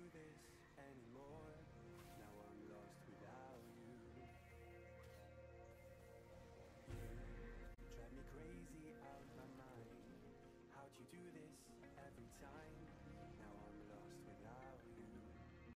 do this.